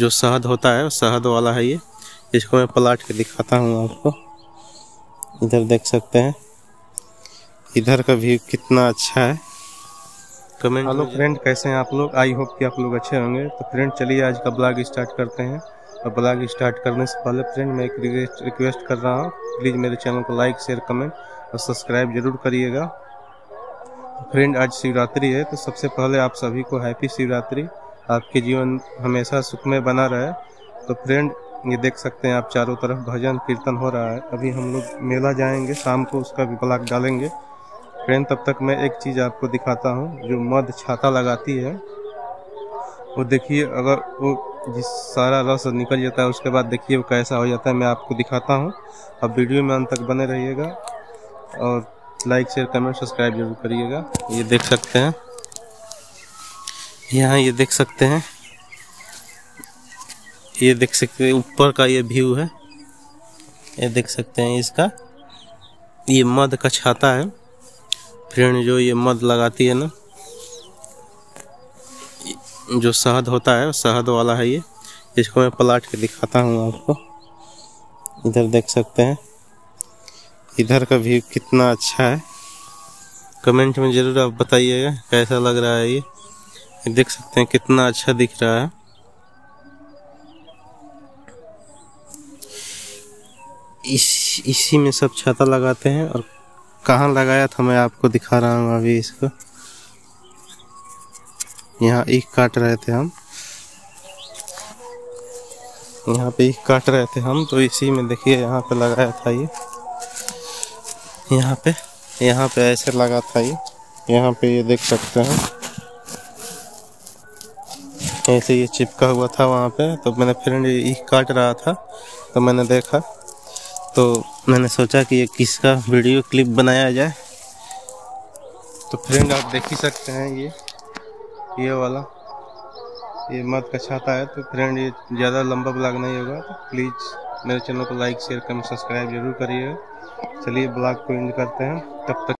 जो शहद होता है शहद वाला है ये। इसको मैं पलाट के दिखाता हूँ आपको। इधर देख सकते हैं। इधर का व्यू कितना अच्छा है। कमेंट हेलो फ्रेंड कैसे हैं आप लोग? आई होप कि आप लोग अच्छे होंगे। तो फ्रेंड चलिए आज का ब्लॉग स्टार्ट करते हैं। और ब्लॉग स्टार्ट करने से पहले फ्रेंड मैं एक रिक्वेस्ट कर रहा हूँ। प्लीज़ मेरे चैनल को लाइक शेयर कमेंट और सब्सक्राइब ज़रूर करिएगा। फ्रेंड आज शिवरात्रि है तो सबसे पहले आप सभी को हैप्पी शिवरात्रि। आपके जीवन हमेशा सुखमय बना रहे। तो फ्रेंड, ये देख सकते हैं आप चारों तरफ़ भजन, कीर्तन हो रहा है। अभी हम लोग मेला जाएँगे, शाम को उसका भी ब्लॉग डालेंगे। फ्रेंड, तब तक मैं एक चीज़ आपको दिखाता हूँ, जो मध छाता लगाती है। वो देखिए, अगर वो जिस सारा रस निकल जाता है, उसके बाद देखिए वो कैसा हो जाता है, मैं आपको दिखाता हूँ। अब वीडियो में अंत तक बने रहिएगा और लाइक, शेयर, कमेंट, सब्सक्राइब ज़रूर करिएगा। ये देख सकते हैं। यहाँ ये देख सकते हैं। ये देख सकते हैं, ऊपर का ये व्यू है। ये देख सकते हैं इसका। ये मध का छाता है। फ्रेंड जो ये मध लगाती है ना, जो शहद होता है, शहद वाला है ये। इसको मैं पलाट के दिखाता हूँ आपको। इधर देख सकते हैं। इधर का व्यू कितना अच्छा है। कमेंट में ज़रूर आप बताइएगा, कैसा लग रहा है ये। देख सकते हैं कितना अच्छा दिख रहा है। इस, इसी में सब छाता लगाते हैं और कहाँ लगाया था मैं आपको दिखा रहा हूँ अभी इसको। यहाँ एक काट रहे थे हम। यहाँ पे एक काट रहे थे हम तो इसी में देखिए यहाँ पे लगाया था ये। यहाँ पे यहाँ पे ऐसे लगा था ये। यहाँ पे ये देख सकते हैं। ऐसे ये चिपका हुआ था वहाँ पे। तो मैंने फ्रेंड ईख काट रहा था। तो मैंने देखा। तो मैंने सोचा कि ये किसका वीडियो क्लिप बनाया जाए। तो फ्रेंड आप देख ही सकते हैं ये। ये वाला। ये मत का छाता है। तो फ्रेंड ये ज़्यादा लंबा ब्लॉग नहीं होगा। तो प्लीज़ मेरे चैनल को लाइक, शेयर, कमेंट, सब्सक्राइब ज़रूर करिएगा। चलिए ब्लॉग को एंड करते हैं। तब तक